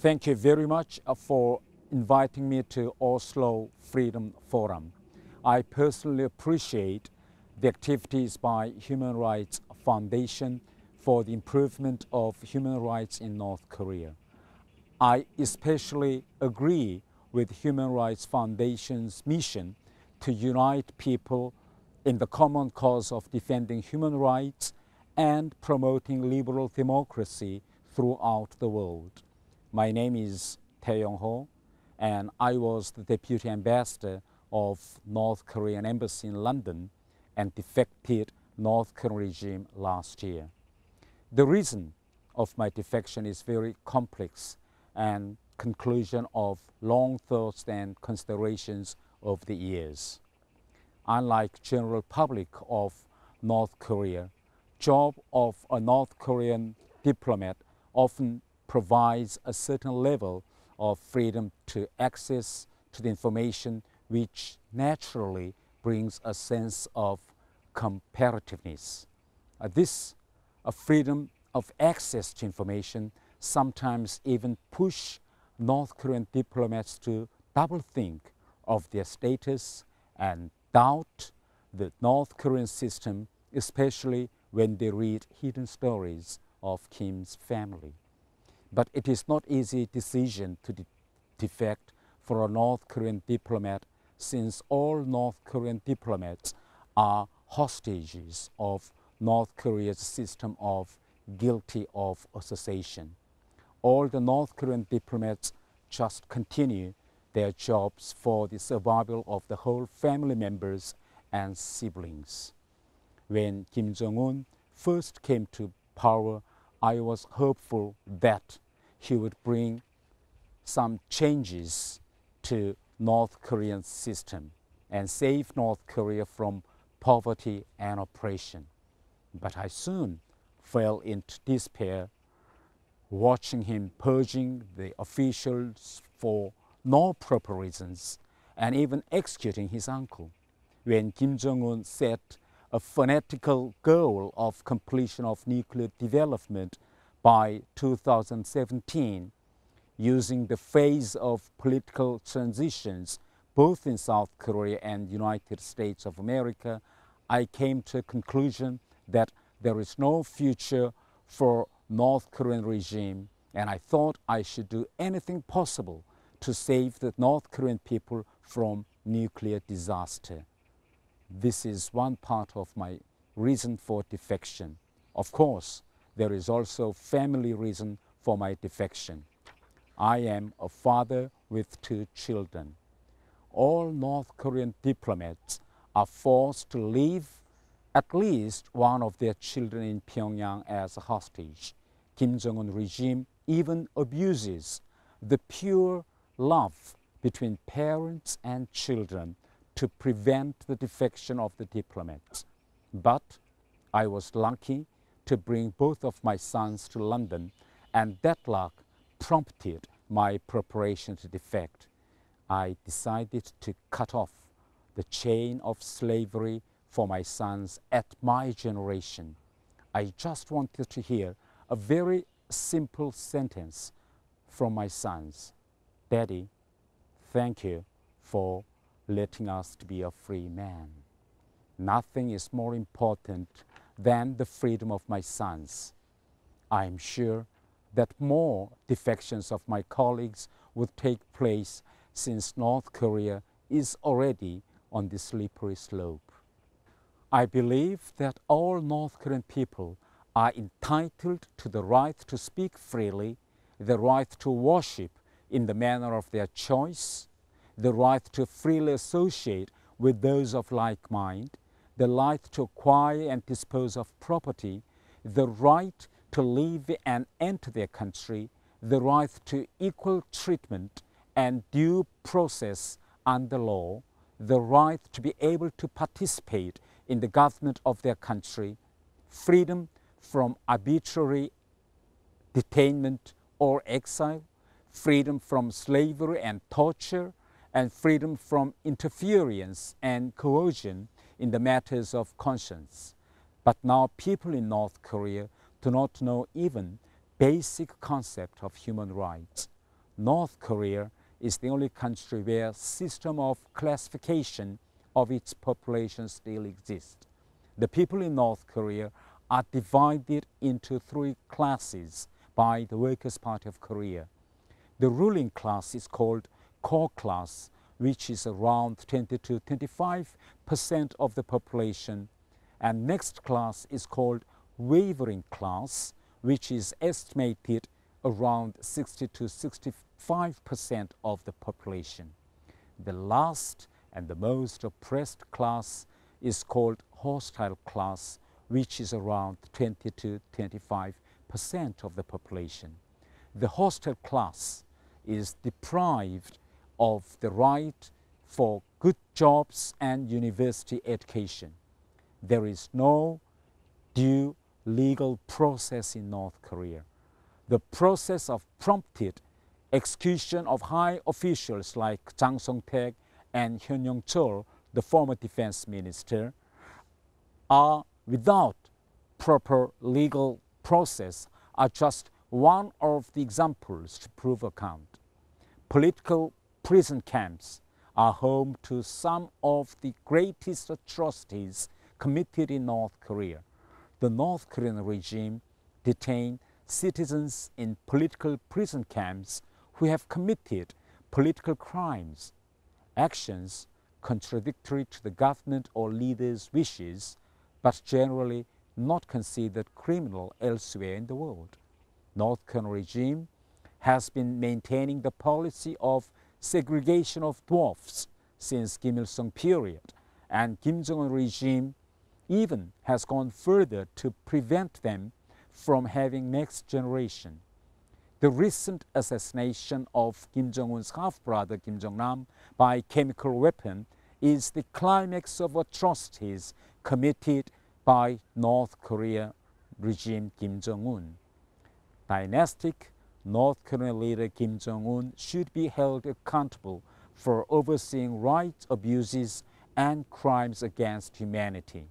Thank you very much uh, for inviting me to Oslo Freedom Forum. I personally appreciate the activities by Human Rights Foundation for the improvement of human rights in North Korea. I especially agree with Human Rights Foundation's mission to unite people in the common cause of defending human rights and promoting liberal democracy throughout the world. My name is Thae Yong Ho, and I was the deputy ambassador of North Korean embassy in London and defected North Korean regime last year. The reason of my defection is very complex and conclusion of long thoughts and considerations of the years. Unlike general public of North Korea, job of a North Korean diplomat often provides a certain level of freedom to access to the information which naturally brings a sense of comparativeness. Uh, this uh, freedom of access to information sometimes even push North Korean diplomats to double think of their status and doubt the North Korean system, especially when they read hidden stories of Kim's family. But it is not easy decision to de defect for a North Korean diplomat since all North Korean diplomats are hostages of North Korea's system of guilty of association all the North Korean diplomats just continue their jobs for the survival of the whole family members and siblings. When Kim Jong-un first came to power, I was hopeful that he would bring some changes to North Korean system and save North Korea from poverty and oppression. But I soon fell into despair watching him purging the officials for no proper reasons and even executing his uncle. When Kim Jong-un set a fanatical goal of completion of nuclear development by 2017, using the phase of political transitions both in South Korea and United States of America, I came to a conclusion that there is no future for North Korean regime and I thought I should do anything possible to save the North Korean people from nuclear disaster. This is one part of my reason for defection. Of course, there is also family reason for my defection. I am a father with two children. All North Korean diplomats are forced to leave at least one of their children in Pyongyang as a hostage. Kim Jong-un regime even abuses the pure love between parents and children to prevent the defection of the diplomats. But I was lucky to bring both of my sons to London and that luck prompted my preparation to defect. I decided to cut off the chain of slavery for my sons at my generation. I just wanted to hear a very simple sentence from my sons. Daddy, thank you for letting us to be a free man. Nothing is more important than the freedom of my sons. I am sure that more defections of my colleagues would take place since North Korea is already on the slippery slope. I believe that all North Korean people are entitled to the right to speak freely, the right to worship in the manner of their choice, the right to freely associate with those of like mind, the right to acquire and dispose of property, the right to leave and enter their country, the right to equal treatment and due process under law, the right to be able to participate in the government of their country, freedom from arbitrary detainment or exile, freedom from slavery and torture, and freedom from interference and coercion in the matters of conscience. But now people in North Korea do not know even basic concept of human rights. North Korea is the only country where system of classification of its population still exists. The people in North Korea are divided into three classes by the Workers' Party of Korea. The ruling class is called core class, which is around 20 to 25 percent of the population. And next class is called wavering class, which is estimated around 60 to 65 percent of the population. The last and the most oppressed class is called hostile class, which is around 20 to 25 percent of the population. The hostile class is deprived of the right for good jobs and university education. There is no due legal process in North Korea. The process of prompted execution of high officials like Jang Song-taek and Hyun Yong-chol, the former defense minister, are without proper legal process are just one of the examples to prove account. Political prison camps are home to some of the greatest atrocities committed in North Korea. The North Korean regime detained citizens in political prison camps who have committed political crimes, actions contradictory to the government or leaders' wishes, but generally not considered criminal elsewhere in the world. North Korean regime has been maintaining the policy of segregation of dwarfs since Kim Il-sung period, and Kim Jong-un regime even has gone further to prevent them from having next generation. The recent assassination of Kim Jong-un's half-brother Kim Jong-nam by chemical weapon is the climax of atrocities committed by North Korea regime Kim Jong-un. Dynastic North Korean leader Kim Jong-un should be held accountable for overseeing rights abuses and crimes against humanity.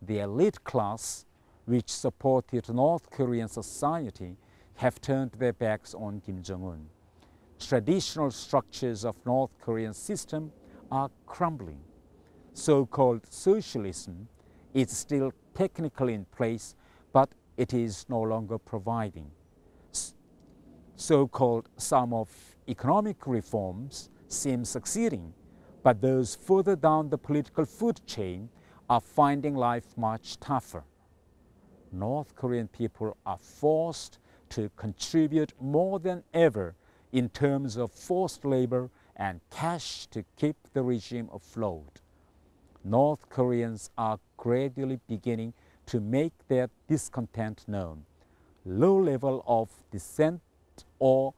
The elite class, which supported North Korean society, have turned their backs on Kim Jong-un. Traditional structures of North Korean system are crumbling. So-called socialism is still technically in place, but it is no longer providing. So-called sum of economic reforms seem succeeding, but those further down the political food chain are finding life much tougher. North Korean people are forced to contribute more than ever in terms of forced labor and cash to keep the regime afloat. North Koreans are gradually beginning to make their discontent known. Low level of dissent or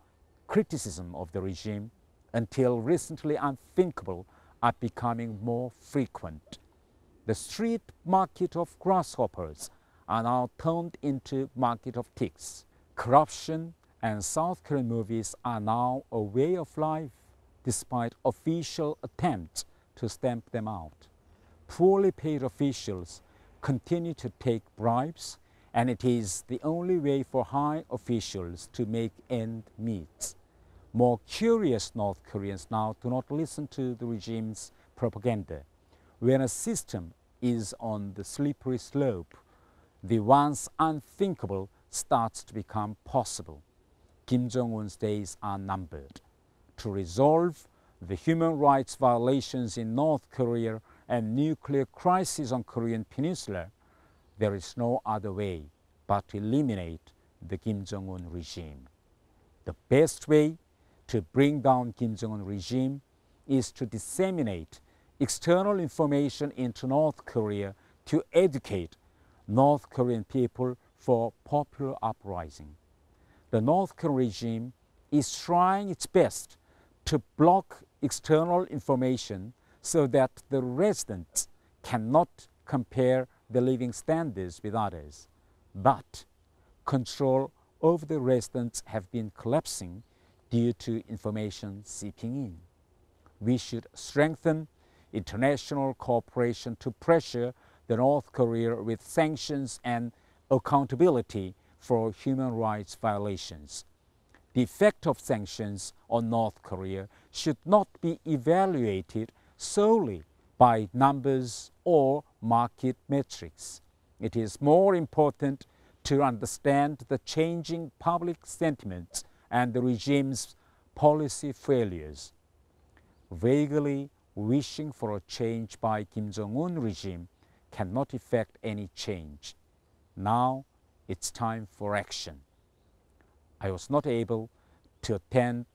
criticism of the regime, until recently unthinkable, are becoming more frequent. The street market of grasshoppers are now turned into market of ticks. Corruption and South Korean movies are now a way of life despite official attempts to stamp them out poorly paid officials continue to take bribes and it is the only way for high officials to make end meet. More curious North Koreans now do not listen to the regime's propaganda. When a system is on the slippery slope, the once unthinkable starts to become possible. Kim Jong-un's days are numbered. To resolve the human rights violations in North Korea and nuclear crisis on Korean Peninsula, there is no other way but to eliminate the Kim Jong-un regime. The best way to bring down Kim Jong-un regime is to disseminate external information into North Korea to educate North Korean people for popular uprising. The North Korean regime is trying its best to block external information so that the residents cannot compare the living standards with others. But control over the residents have been collapsing due to information seeping in. We should strengthen international cooperation to pressure the North Korea with sanctions and accountability for human rights violations. the effect of sanctions on North Korea should not be evaluated solely by numbers or market metrics. It is more important to understand the changing public sentiments and the regime's policy failures. Vaguely wishing for a change by Kim Jong-un regime cannot effect any change. Now it's time for action. I was not able to attend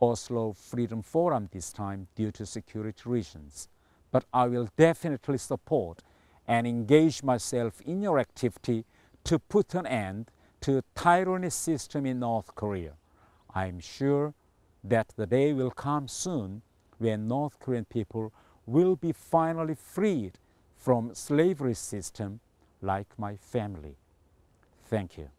Oslo Freedom Forum this time due to security reasons, but I will definitely support and engage myself in your activity to put an end to the tyranny system in North Korea. I am sure that the day will come soon when North Korean people will be finally freed from slavery system like my family. Thank you.